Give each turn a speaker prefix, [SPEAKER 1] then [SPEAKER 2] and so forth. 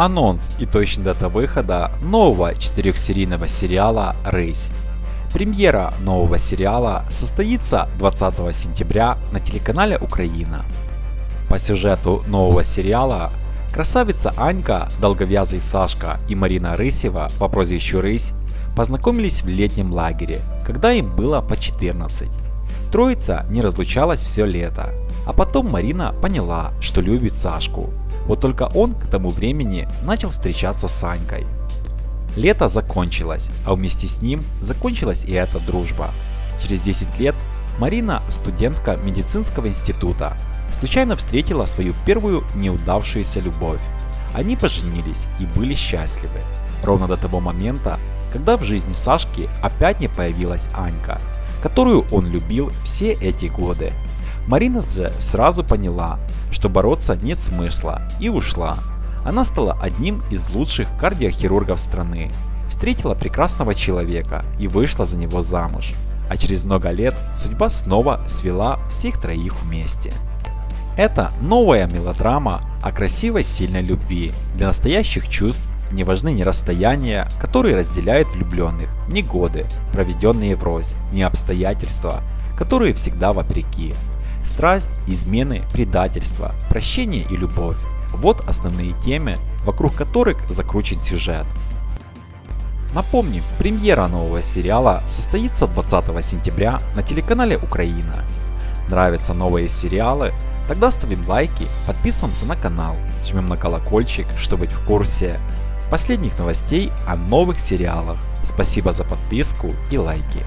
[SPEAKER 1] Анонс и точная дата выхода нового четырехсерийного сериала «Рысь». Премьера нового сериала состоится 20 сентября на телеканале Украина. По сюжету нового сериала красавица Анька, долговязый Сашка и Марина Рысева по прозвищу Рысь познакомились в летнем лагере, когда им было по 14. Троица не разлучалась все лето, а потом Марина поняла, что любит Сашку. Вот только он к тому времени начал встречаться с Санькой. Лето закончилось, а вместе с ним закончилась и эта дружба. Через 10 лет Марина, студентка медицинского института, случайно встретила свою первую неудавшуюся любовь. Они поженились и были счастливы. Ровно до того момента, когда в жизни Сашки опять не появилась Анька, которую он любил все эти годы. Марина же сразу поняла, что бороться нет смысла и ушла. Она стала одним из лучших кардиохирургов страны, встретила прекрасного человека и вышла за него замуж. А через много лет судьба снова свела всех троих вместе. Это новая мелодрама о красивой сильной любви для настоящих чувств не важны ни расстояния, которые разделяют влюбленных, ни годы, проведенные врозь, ни обстоятельства, которые всегда вопреки. Страсть, измены, предательство, прощение и любовь – вот основные темы, вокруг которых закручен сюжет. Напомним, премьера нового сериала состоится 20 сентября на телеканале Украина. Нравятся новые сериалы? Тогда ставим лайки, подписываемся на канал, жмем на колокольчик, чтобы быть в курсе последних новостей о новых сериалах. Спасибо за подписку и лайки.